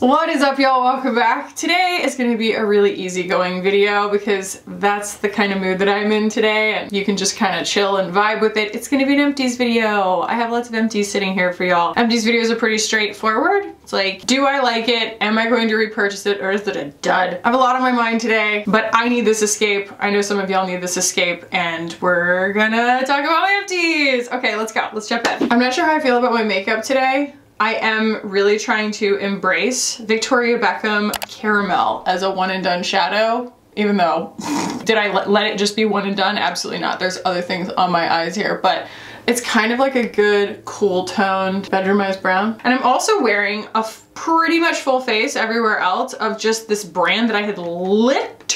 What is up y'all? Welcome back. Today is going to be a really easygoing video because that's the kind of mood that I'm in today and you can just kind of chill and vibe with it. It's going to be an empties video. I have lots of empties sitting here for y'all. Empties videos are pretty straightforward. It's like, do I like it? Am I going to repurchase it or is it a dud? I have a lot on my mind today, but I need this escape. I know some of y'all need this escape and we're gonna talk about my empties. Okay, let's go. Let's jump in. I'm not sure how I feel about my makeup today. I am really trying to embrace Victoria Beckham Caramel as a one and done shadow even though did I let, it just be one and done? Absolutely not. There's other things on my eyes here, but it's kind of like a good cool toned bedroomized brown. And I'm also wearing a pretty much full face everywhere else of just this brand that I had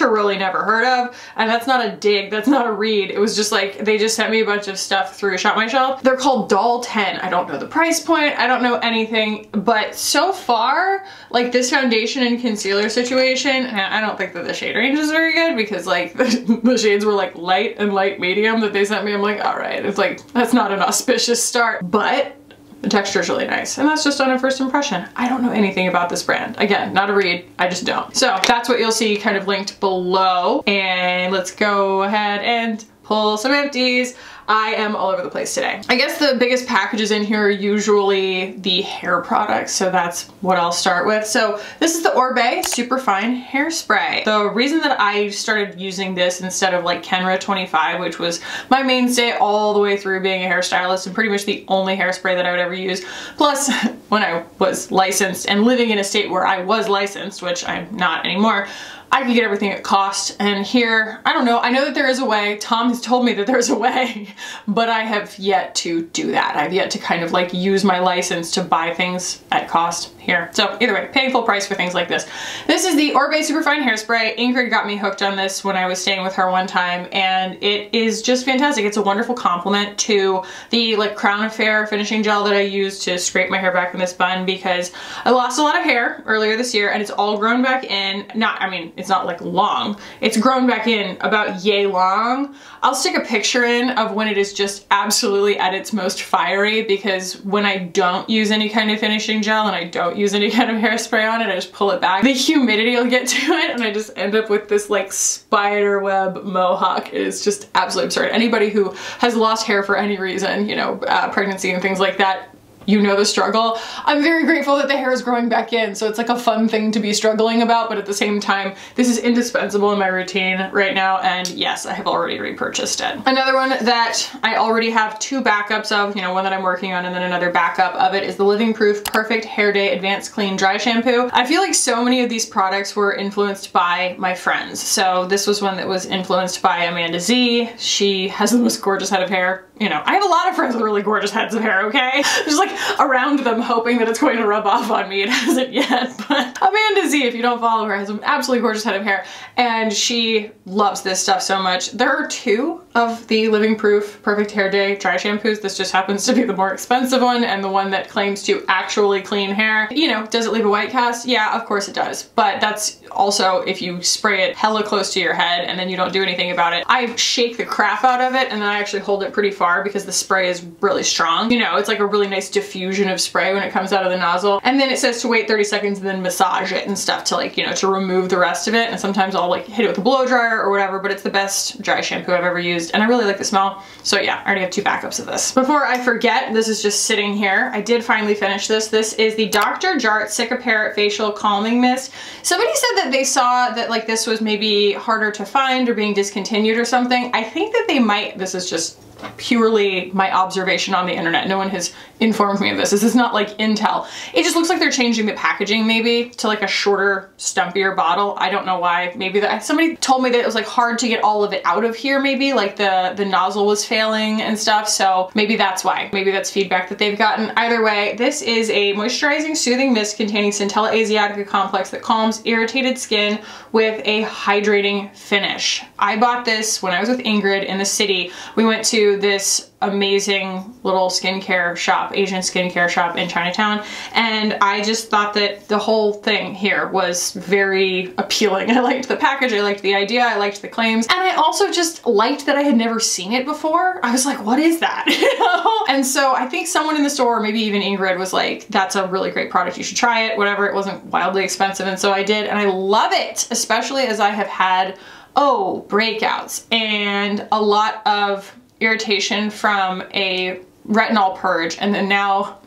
literally never heard of. And that's not a dig, that's not a read. It was just like, they just sent me a bunch of stuff through Shop My Shelf. They're called Doll 10. I don't know the price point, I don't know anything, but so far, like this foundation and concealer situation, I don't think that the shade range is very good because like the, the shades were like light and light medium that they sent me. I'm like, all right, it's like, that's not an auspicious start, but the texture is really nice. And that's just on a first impression. I don't know anything about this brand. Again, not a read, I just don't. So that's what you'll see kind of linked below. And let's go ahead and pull some empties. I am all over the place today. I guess the biggest packages in here are usually the hair products, so that's what I'll start with. So this is the Oribe Superfine Hairspray. The reason that I started using this instead of like Kenra 25, which was my mainstay all the way through being a hairstylist and pretty much the only hairspray that I would ever use. Plus, when I was licensed and living in a state where I was licensed, which I'm not anymore, I could get everything at cost. And here, I don't know, I know that there is a way. Tom has told me that there's a way, but I have yet to do that. I've yet to kind of like use my license to buy things at cost here. So either way, paying full price for things like this. This is the Oribe Superfine Hairspray. Ingrid got me hooked on this when I was staying with her one time and it is just fantastic. It's a wonderful complement to the like Crown Affair finishing gel that I use to scrape my hair back in this bun because I lost a lot of hair earlier this year and it's all grown back in. Not, I mean, it's not like long. It's grown back in about yay long. I'll stick a picture in of when it is just absolutely at its most fiery because when I don't use any kind of finishing gel and I don't don't use any kind of hairspray on it, I just pull it back. The humidity will get to it and I just end up with this like spider web mohawk. It is just absolutely absurd. Anybody who has lost hair for any reason, you know, uh, pregnancy and things like that, you know the struggle. I'm very grateful that the hair is growing back in, so it's like a fun thing to be struggling about, but at the same time, this is indispensable in my routine right now, and yes, I have already repurchased it. Another one that I already have two backups of, you know, one that I'm working on and then another backup of it is the Living Proof Perfect Hair Day Advanced Clean Dry Shampoo. I feel like so many of these products were influenced by my friends. So this was one that was influenced by Amanda Z. She has the most gorgeous head of hair. You know, I have a lot of friends with really gorgeous heads of hair, okay? Just like around them hoping that it's going to rub off on me. It hasn't yet, but Amanda Z, if you don't follow her, has an absolutely gorgeous head of hair and she loves this stuff so much. There are two of the Living Proof Perfect Hair Day dry shampoos. This just happens to be the more expensive one and the one that claims to actually clean hair. You know, does it leave a white cast? Yeah, of course it does. But that's also if you spray it hella close to your head and then you don't do anything about it. I shake the crap out of it and then I actually hold it pretty far because the spray is really strong. You know, it's like a really nice diffusion of spray when it comes out of the nozzle. And then it says to wait 30 seconds and then massage it and stuff to like, you know, to remove the rest of it. And sometimes I'll like hit it with a blow dryer or whatever, but it's the best dry shampoo I've ever used. And I really like the smell. So yeah, I already have two backups of this. Before I forget, this is just sitting here. I did finally finish this. This is the Dr. Jart Cicapair Facial Calming Mist. Somebody said that they saw that like this was maybe harder to find or being discontinued or something. I think that they might, this is just purely my observation on the internet. No one has informed me of this. This is not like intel. It just looks like they're changing the packaging maybe to like a shorter, stumpier bottle. I don't know why. Maybe that somebody told me that it was like hard to get all of it out of here maybe like the the nozzle was failing and stuff. So maybe that's why. Maybe that's feedback that they've gotten. Either way, this is a moisturizing soothing mist containing Centella Asiatica complex that calms irritated skin with a hydrating finish. I bought this when I was with Ingrid in the city. We went to this amazing little skincare shop, Asian skincare shop in Chinatown. And I just thought that the whole thing here was very appealing. I liked the package, I liked the idea, I liked the claims. And I also just liked that I had never seen it before. I was like, what is that? And so I think someone in the store, maybe even Ingrid was like, that's a really great product, you should try it, whatever. It wasn't wildly expensive. And so I did, and I love it, especially as I have had, oh, breakouts and a lot of irritation from a retinol purge and then now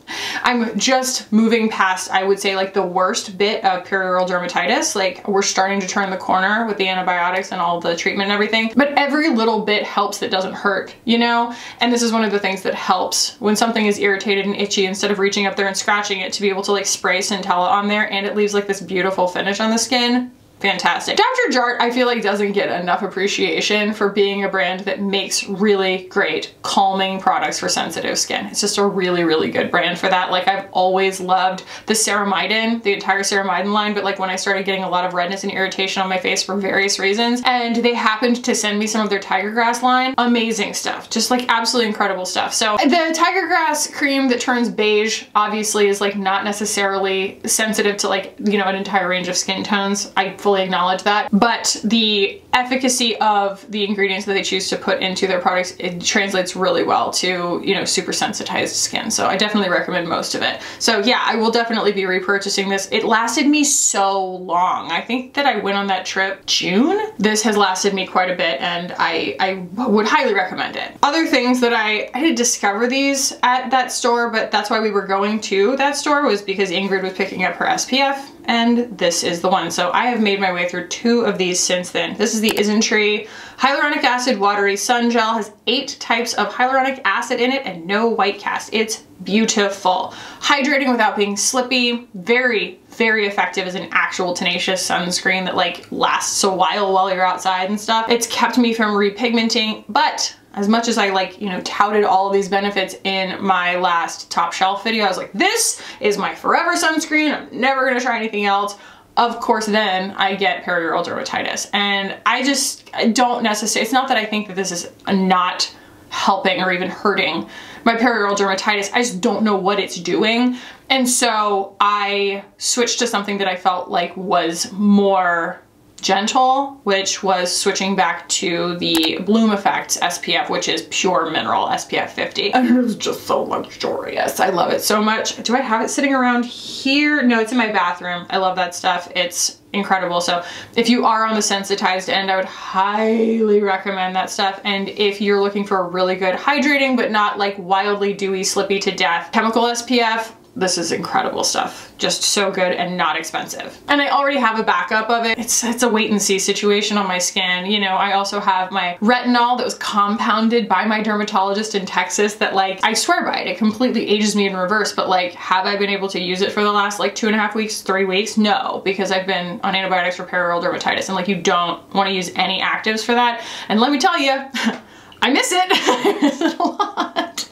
I'm just moving past, I would say like the worst bit of perioral dermatitis. Like we're starting to turn the corner with the antibiotics and all the treatment and everything, but every little bit helps that doesn't hurt, you know? And this is one of the things that helps when something is irritated and itchy, instead of reaching up there and scratching it to be able to like spray Centella on there and it leaves like this beautiful finish on the skin fantastic. Dr. Jart, I feel like doesn't get enough appreciation for being a brand that makes really great calming products for sensitive skin. It's just a really, really good brand for that. Like I've always loved the Ceramidin, the entire Ceramidin line, but like when I started getting a lot of redness and irritation on my face for various reasons, and they happened to send me some of their Tiger Grass line, amazing stuff. Just like absolutely incredible stuff. So the Tiger Grass cream that turns beige obviously is like not necessarily sensitive to like, you know, an entire range of skin tones. I fully acknowledge that. But the efficacy of the ingredients that they choose to put into their products, it translates really well to, you know, super sensitized skin. So I definitely recommend most of it. So yeah, I will definitely be repurchasing this. It lasted me so long. I think that I went on that trip June. This has lasted me quite a bit and I, I would highly recommend it. Other things that I, I didn't discover these at that store, but that's why we were going to that store was because Ingrid was picking up her SPF and this is the one. So I have made my way through two of these since then. This is the Isntree Hyaluronic Acid Watery Sun Gel. Has eight types of hyaluronic acid in it and no white cast. It's beautiful. Hydrating without being slippy. Very, very effective as an actual tenacious sunscreen that like lasts a while while you're outside and stuff. It's kept me from repigmenting, but as much as I like, you know, touted all of these benefits in my last top shelf video, I was like, this is my forever sunscreen. I'm never gonna try anything else. Of course, then I get perioral dermatitis. And I just don't necessarily, it's not that I think that this is not helping or even hurting my perioral dermatitis. I just don't know what it's doing. And so I switched to something that I felt like was more Gentle, which was switching back to the Bloomeffects SPF, which is pure mineral SPF 50. And it's just so luxurious. I love it so much. Do I have it sitting around here? No, it's in my bathroom. I love that stuff. It's incredible. So if you are on the sensitized end, I would highly recommend that stuff. And if you're looking for a really good hydrating, but not like wildly dewy, slippy to death chemical SPF, this is incredible stuff. Just so good and not expensive. And I already have a backup of it. It's, it's a wait and see situation on my skin. You know, I also have my retinol that was compounded by my dermatologist in Texas that like, I swear by it, it completely ages me in reverse, but like, have I been able to use it for the last like two and a half weeks, three weeks? No, because I've been on antibiotics for perioral dermatitis and like you don't wanna use any actives for that. And let me tell you, I miss it. I miss it a lot.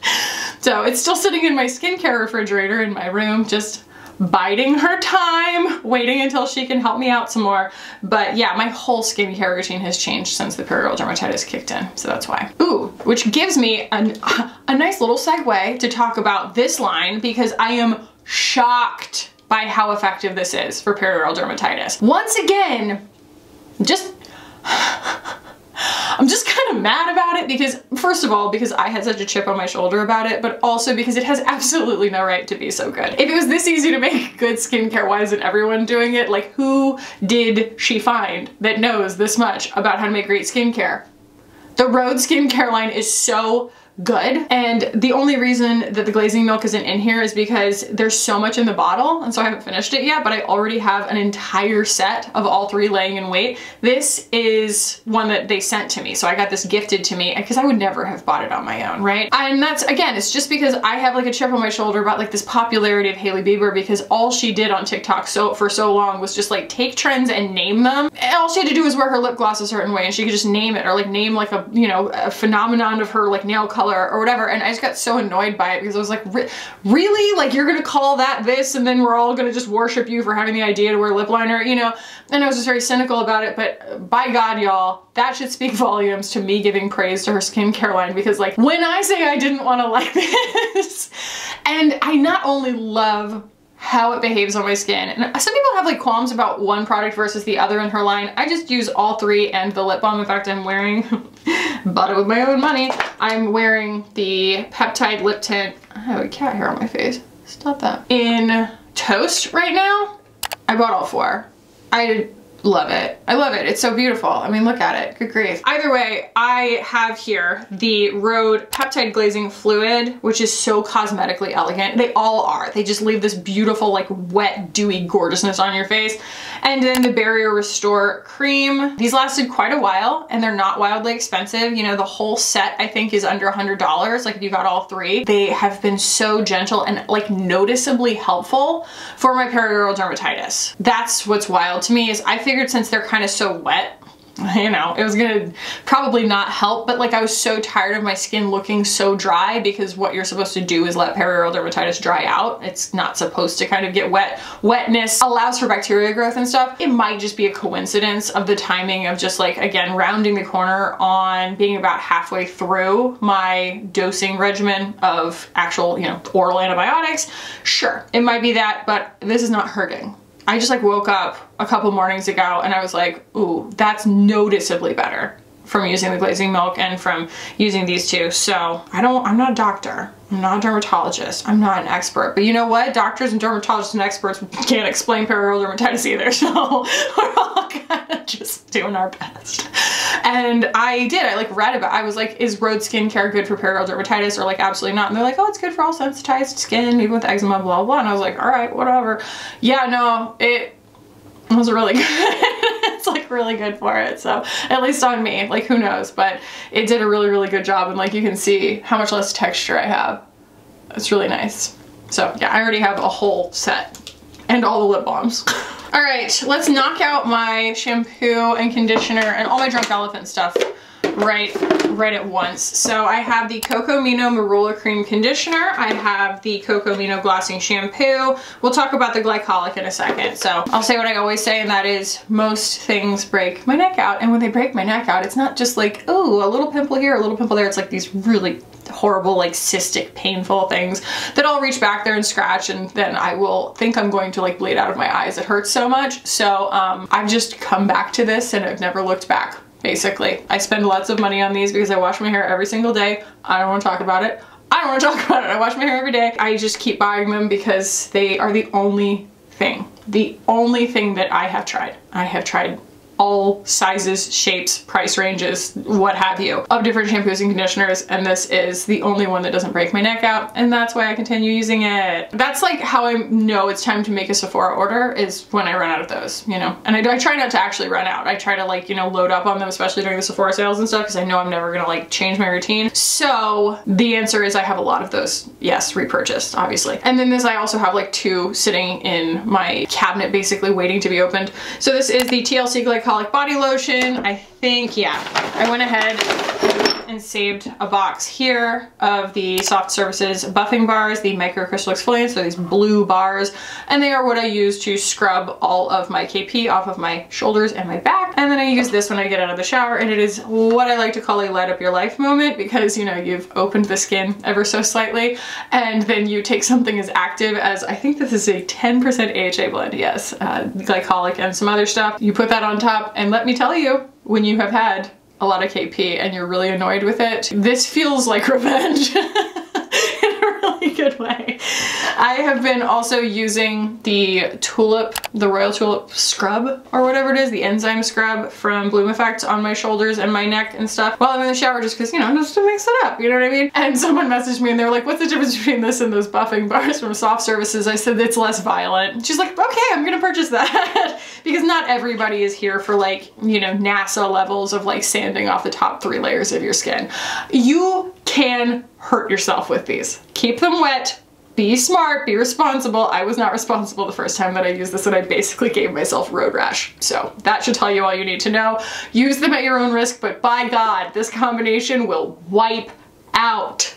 So it's still sitting in my skincare refrigerator in my room, just biding her time, waiting until she can help me out some more. But yeah, my whole skincare routine has changed since the perioral dermatitis kicked in, so that's why. Ooh, which gives me an, a nice little segue to talk about this line because I am shocked by how effective this is for perioral dermatitis. Once again, just mad about it because, first of all, because I had such a chip on my shoulder about it, but also because it has absolutely no right to be so good. If it was this easy to make good skincare, why isn't everyone doing it? Like, who did she find that knows this much about how to make great skincare? The Rhode skincare line is so good. And the only reason that the glazing milk isn't in here is because there's so much in the bottle and so I haven't finished it yet, but I already have an entire set of all three laying in wait. This is one that they sent to me. So I got this gifted to me because I would never have bought it on my own, right? And that's, again, it's just because I have like a chip on my shoulder about like this popularity of Hailey Bieber because all she did on TikTok so for so long was just like take trends and name them. And all she had to do was wear her lip gloss a certain way and she could just name it or like name like a, you know, a phenomenon of her like nail color color or whatever. And I just got so annoyed by it because I was like, really? Like you're gonna call that this and then we're all gonna just worship you for having the idea to wear lip liner, you know? And I was just very cynical about it, but uh, by God, y'all, that should speak volumes to me giving praise to her skincare line because like when I say I didn't want to like this, and I not only love how it behaves on my skin. And some people have like qualms about one product versus the other in her line. I just use all three and the lip balm. In fact, I'm wearing, bought it with my own money. I'm wearing the Peptide Lip Tint. I have a cat hair on my face. Stop that. In Toast right now. I bought all four. I love it. I love it. It's so beautiful. I mean, look at it. Good grief. Either way, I have here the Rhode Peptide Glazing Fluid, which is so cosmetically elegant. They all are. They just leave this beautiful, like wet, dewy gorgeousness on your face. And then the Barrier Restore Cream. These lasted quite a while and they're not wildly expensive. You know, the whole set I think is under a $100, like if you got all three. They have been so gentle and like noticeably helpful for my perioral dermatitis. That's what's wild to me is I figured since they're kind of so wet, you know, it was gonna probably not help, but like I was so tired of my skin looking so dry because what you're supposed to do is let perioral dermatitis dry out. It's not supposed to kind of get wet. Wetness allows for bacteria growth and stuff. It might just be a coincidence of the timing of just like, again, rounding the corner on being about halfway through my dosing regimen of actual, you know, oral antibiotics. Sure, it might be that, but this is not hurting. I just like woke up a couple mornings ago and I was like, ooh, that's noticeably better from using the glazing milk and from using these two. So I don't, I'm not a doctor. I'm not a dermatologist. I'm not an expert. But you know what? Doctors and dermatologists and experts can't explain perioral dermatitis either. So we're all kind of just doing our best. And I did, I like read about, I was like, is Rhode skincare good for perioral dermatitis or like absolutely not? And they're like, oh, it's good for all sensitized skin, even with eczema, blah, blah. And I was like, all right, whatever. Yeah, no, it was really good. it's like really good for it. So at least on me, like who knows, but it did a really, really good job. And like you can see how much less texture I have. It's really nice. So yeah, I already have a whole set and all the lip balms. all right, let's knock out my shampoo and conditioner and all my Drunk Elephant stuff right, right at once. So I have the Cocomino Marula Cream Conditioner. I have the Cocomino Glossing Shampoo. We'll talk about the glycolic in a second. So I'll say what I always say and that is most things break my neck out. And when they break my neck out, it's not just like, oh, a little pimple here, a little pimple there. It's like these really horrible like cystic painful things that I'll reach back there and scratch and then I will think I'm going to like bleed out of my eyes. It hurts so much. So um, I've just come back to this and I've never looked back basically. I spend lots of money on these because I wash my hair every single day. I don't want to talk about it. I don't want to talk about it. I wash my hair every day. I just keep buying them because they are the only thing, the only thing that I have tried. I have tried all sizes, shapes, price ranges, what have you, of different shampoos and conditioners, and this is the only one that doesn't break my neck out, and that's why I continue using it. That's like how I know it's time to make a Sephora order, is when I run out of those, you know? And I, I try not to actually run out. I try to like, you know, load up on them, especially during the Sephora sales and stuff, because I know I'm never gonna like change my routine. So the answer is I have a lot of those, yes, repurchased, obviously. And then this I also have like two sitting in my cabinet, basically waiting to be opened. So this is the TLC Glycolic Glycolic Body Lotion. I think, yeah, I went ahead saved a box here of the Soft Services buffing bars, the microcrystal exfoliants, so these blue bars, and they are what I use to scrub all of my KP off of my shoulders and my back. And then I use this when I get out of the shower, and it is what I like to call a light up your life moment because, you know, you've opened the skin ever so slightly, and then you take something as active as, I think this is a 10% AHA blend, yes, uh, glycolic and some other stuff. You put that on top, and let me tell you, when you have had a lot of KP and you're really annoyed with it, this feels like revenge. good way. I have been also using the Tulip, the Royal Tulip scrub or whatever it is, the enzyme scrub from Bloom Effect on my shoulders and my neck and stuff while I'm in the shower just because, you know, just to mix it up, you know what I mean? And someone messaged me and they were like, what's the difference between this and those buffing bars from Soft Services? I said, it's less violent. She's like, okay, I'm gonna purchase that. because not everybody is here for like, you know, NASA levels of like sanding off the top three layers of your skin. You can hurt yourself with these. Keep them wet, be smart, be responsible. I was not responsible the first time that I used this and I basically gave myself road rash. So that should tell you all you need to know. Use them at your own risk, but by God, this combination will wipe out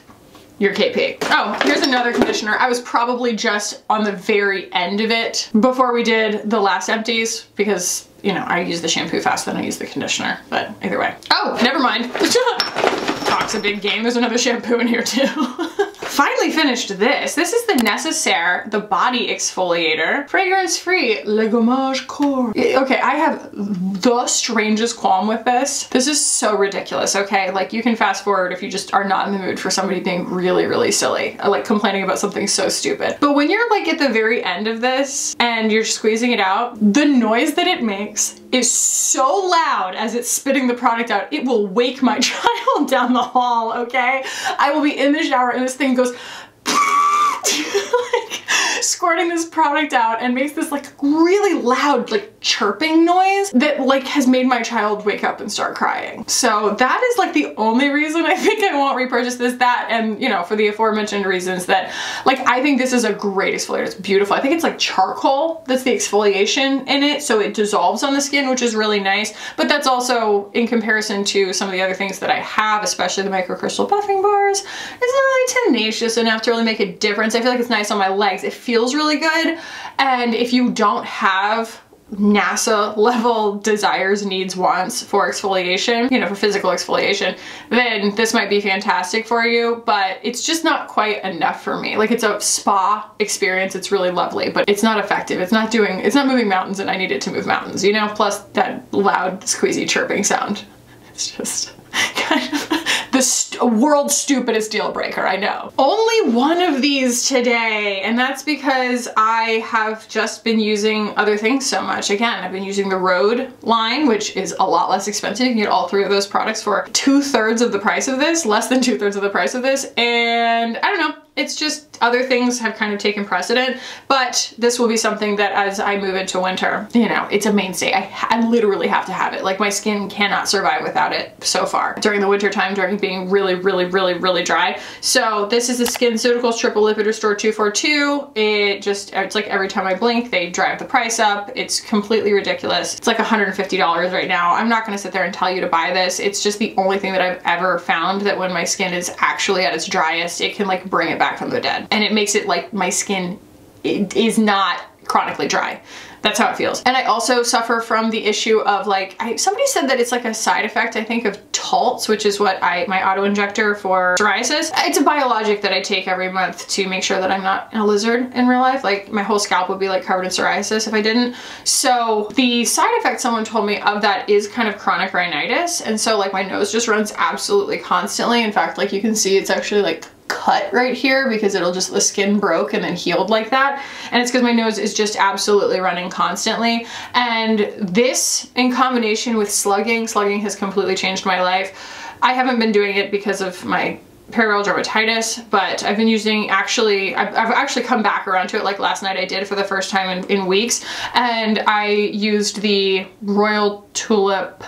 your KP. Oh, here's another conditioner. I was probably just on the very end of it before we did the last empties because, you know, I use the shampoo fast, then I use the conditioner, but either way. Oh, never mind. Talks a big game. There's another shampoo in here too. finally finished this. This is the Necessaire, the body exfoliator. Fragrance free, Le Gommage Corps. Okay, I have the strangest qualm with this. This is so ridiculous, okay? Like you can fast forward if you just are not in the mood for somebody being really, really silly, uh, like complaining about something so stupid. But when you're like at the very end of this and you're squeezing it out, the noise that it makes is so loud as it's spitting the product out, it will wake my child down the hall, okay? I will be in the shower and this thing goes like squirting this product out and makes this like really loud like chirping noise that like has made my child wake up and start crying. So that is like the only reason I think I won't repurchase this that and you know for the aforementioned reasons that like I think this is a great exfoliator. It's beautiful. I think it's like charcoal that's the exfoliation in it so it dissolves on the skin which is really nice but that's also in comparison to some of the other things that I have especially the microcrystal buffing bars it's not really tenacious enough to really make a difference. I feel like it's nice on my legs. It feels really good and if you don't have NASA level desires, needs, wants for exfoliation, you know, for physical exfoliation, then this might be fantastic for you, but it's just not quite enough for me. Like it's a spa experience, it's really lovely, but it's not effective. It's not doing, it's not moving mountains and I need it to move mountains, you know? Plus that loud, squeezy chirping sound. It's just kind of the world's stupidest deal breaker, I know. Only one of these today, and that's because I have just been using other things so much. Again, I've been using the Rhode line, which is a lot less expensive. You can get all three of those products for two thirds of the price of this, less than two thirds of the price of this, and I don't know, it's just other things have kind of taken precedent, but this will be something that as I move into winter, you know, it's a mainstay. I, I literally have to have it. Like my skin cannot survive without it so far during the winter time, during being really, really, really, really dry. So this is the SkinCeuticals Triple Lipid Restore 242. It just, it's like every time I blink, they drive the price up. It's completely ridiculous. It's like $150 right now. I'm not gonna sit there and tell you to buy this. It's just the only thing that I've ever found that when my skin is actually at its driest, it can like bring it back back from the dead. And it makes it like my skin is not chronically dry. That's how it feels. And I also suffer from the issue of like, I, somebody said that it's like a side effect, I think, of Taltz, which is what I, my auto injector for psoriasis. It's a biologic that I take every month to make sure that I'm not a lizard in real life. Like my whole scalp would be like covered in psoriasis if I didn't. So the side effect someone told me of that is kind of chronic rhinitis. And so like my nose just runs absolutely constantly. In fact, like you can see it's actually like cut right here because it'll just, the skin broke and then healed like that. And it's because my nose is just absolutely running constantly. And this in combination with slugging, slugging has completely changed my life. I haven't been doing it because of my perioral dermatitis, but I've been using actually, I've, I've, actually come back around to it like last night I did for the first time in, in weeks. And I used the Royal Tulip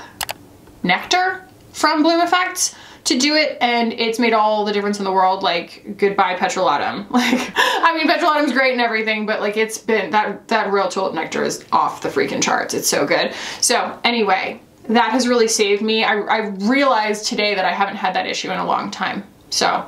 Nectar from Bloomeffects to do it and it's made all the difference in the world like goodbye petrolatum. Like I mean petrolatum's great and everything but like it's been that that Royal Tulip Nectar is off the freaking charts. It's so good. So anyway that has really saved me. I, I realized today that I haven't had that issue in a long time. So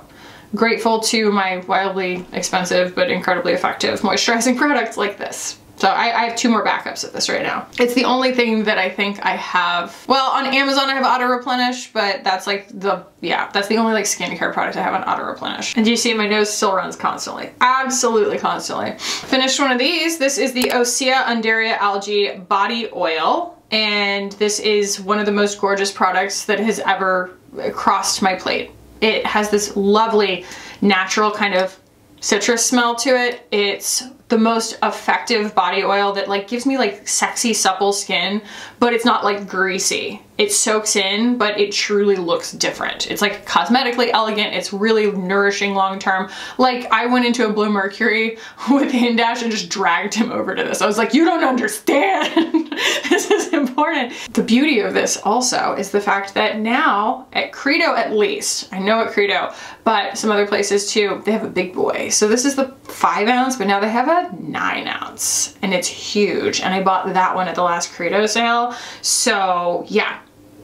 grateful to my wildly expensive but incredibly effective moisturizing products like this so I, I, have two more backups of this right now. It's the only thing that I think I have. Well, on Amazon I have auto replenish, but that's like the, yeah, that's the only like skincare product I have on auto replenish. And do you see my nose still runs constantly. Absolutely constantly. Finished one of these. This is the Osea Undaria Algae Body Oil. And this is one of the most gorgeous products that has ever crossed my plate. It has this lovely natural kind of citrus smell to it. It's the most effective body oil that like gives me like sexy supple skin but it's not like greasy it soaks in but it truly looks different. It's like cosmetically elegant. It's really nourishing long term like I went into a Bluemercury with Hindash and just dragged him over to this. I was like you don't understand. This is important. The beauty of this also is the fact that now at Credo at least I know at Credo but some other places too they have a big boy. So this is the five ounce but now they have a nine ounce and it's huge. And I bought that one at the last Credo sale. So yeah,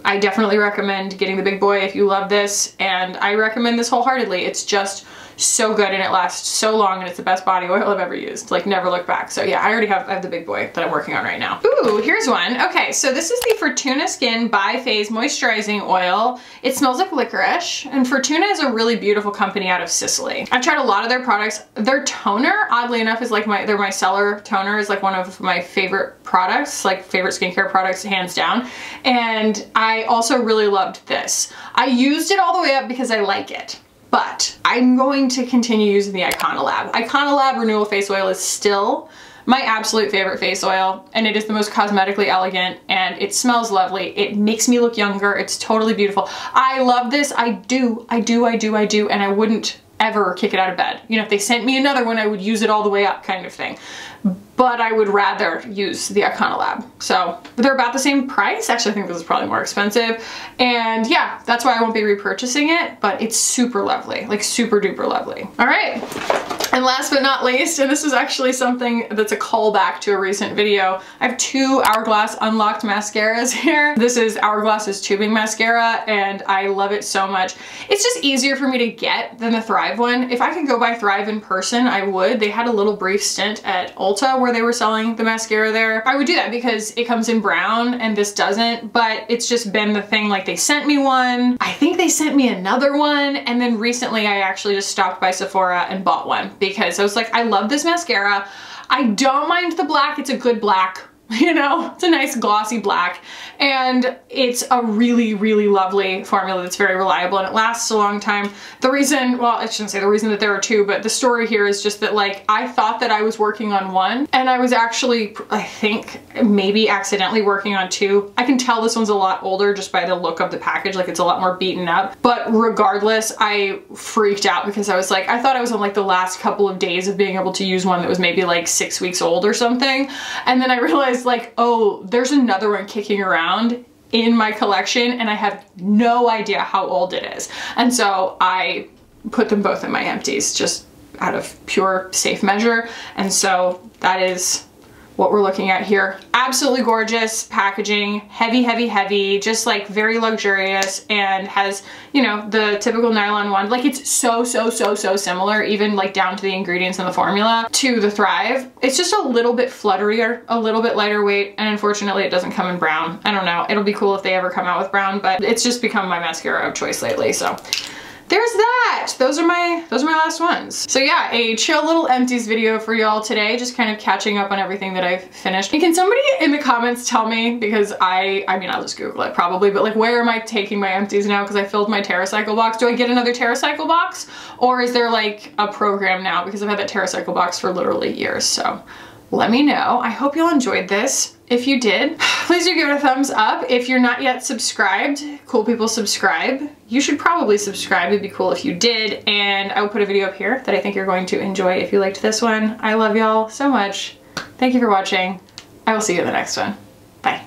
I definitely recommend getting the big boy if you love this and I recommend this wholeheartedly. It's just so good and it lasts so long and it's the best body oil I've ever used. Like never look back. So yeah, I already have, I have the big boy that I'm working on right now. Ooh, here's one. Okay, so this is the Furtuna Skin Bi-Phase Moisturizing Oil. It smells like licorice and Furtuna is a really beautiful company out of Sicily. I've tried a lot of their products. Their toner, oddly enough, is like my, their micellar toner is like one of my favorite products, like favorite skincare products hands down. And I also really loved this. I used it all the way up because I like it but I'm going to continue using the Iconolab. Iconolab Renewal Face Oil is still my absolute favorite face oil and it is the most cosmetically elegant and it smells lovely. It makes me look younger. It's totally beautiful. I love this. I do, I do, I do, I do, and I wouldn't ever kick it out of bed. You know, if they sent me another one, I would use it all the way up kind of thing but I would rather use the Iconolab. So they're about the same price. Actually, I think this is probably more expensive. And yeah, that's why I won't be repurchasing it, but it's super lovely, like super duper lovely. All right. And last but not least, and this is actually something that's a callback to a recent video, I have two Hourglass Unlocked mascaras here. This is Hourglass's tubing mascara and I love it so much. It's just easier for me to get than the Thrive one. If I could go buy Thrive in person, I would. They had a little brief stint at Ulta where they were selling the mascara there. I would do that because it comes in brown and this doesn't, but it's just been the thing like they sent me one. I think they sent me another one and then recently I actually just stopped by Sephora and bought one because I was like, I love this mascara. I don't mind the black, it's a good black you know, it's a nice glossy black and it's a really, really lovely formula that's very reliable and it lasts a long time. The reason, well, I shouldn't say the reason that there are two, but the story here is just that like, I thought that I was working on one and I was actually, I think, maybe accidentally working on two. I can tell this one's a lot older just by the look of the package, like it's a lot more beaten up. But regardless, I freaked out because I was like, I thought I was on like the last couple of days of being able to use one that was maybe like six weeks old or something. And then I realized like, oh, there's another one kicking around in my collection and I have no idea how old it is. And so I put them both in my empties just out of pure safe measure. And so that is what we're looking at here. Absolutely gorgeous packaging, heavy, heavy, heavy, just like very luxurious and has, you know, the typical nylon one. Like it's so, so, so, so similar, even like down to the ingredients and the formula to the Thrive. It's just a little bit flutterier, a little bit lighter weight, and unfortunately it doesn't come in brown. I don't know, it'll be cool if they ever come out with brown, but it's just become my mascara of choice lately, so there's that. Those are my those are my last ones. So yeah, a chill little empties video for y'all today, just kind of catching up on everything that I've finished. And can somebody in the comments tell me, because I, I mean, I'll just Google it probably, but like where am I taking my empties now? Because I filled my TerraCycle box. Do I get another TerraCycle box? Or is there like a program now? Because I've had that TerraCycle box for literally years, so let me know. I hope y'all enjoyed this. If you did, please do give it a thumbs up. If you're not yet subscribed, cool people subscribe. You should probably subscribe. It'd be cool if you did. And I will put a video up here that I think you're going to enjoy if you liked this one. I love y'all so much. Thank you for watching. I will see you in the next one. Bye.